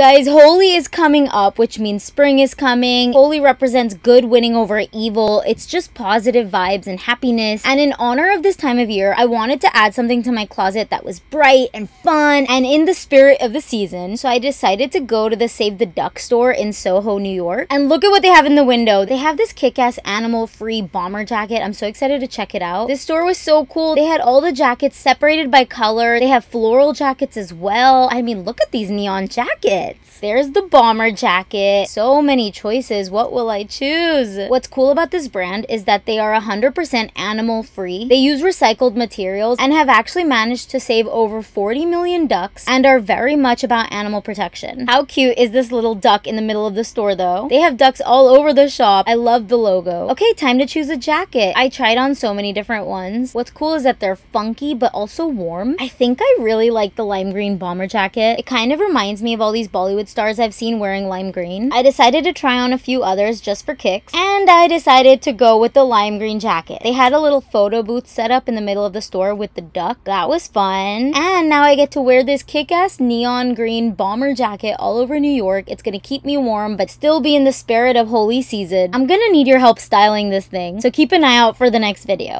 Guys, Holi is coming up, which means spring is coming. Holi represents good winning over evil. It's just positive vibes and happiness. And in honor of this time of year, I wanted to add something to my closet that was bright and fun and in the spirit of the season. So I decided to go to the Save the Duck store in Soho, New York. And look at what they have in the window. They have this kick-ass animal-free bomber jacket. I'm so excited to check it out. This store was so cool. They had all the jackets separated by color. They have floral jackets as well. I mean, look at these neon jackets There's the bomber jacket. So many choices. What will I choose? What's cool about this brand is that they are 100% animal free. They use recycled materials and have actually managed to save over 40 million ducks and are very much about animal protection. How cute is this little duck in the middle of the store though? They have ducks all over the shop. I love the logo. Okay, time to choose a jacket. I tried on so many different ones. What's cool is that they're funky but also warm. I think I really like the lime green bomber jacket. It kind of reminds me of all these Bollywood stars I've seen wearing lime green. I decided to try on a few others just for kicks, and I decided to go with the lime green jacket. They had a little photo booth set up in the middle of the store with the duck. That was fun. And now I get to wear this kick-ass neon green bomber jacket all over New York. It's gonna keep me warm, but still be in the spirit of Holi season. I'm gonna need your help styling this thing, so keep an eye out for the next video.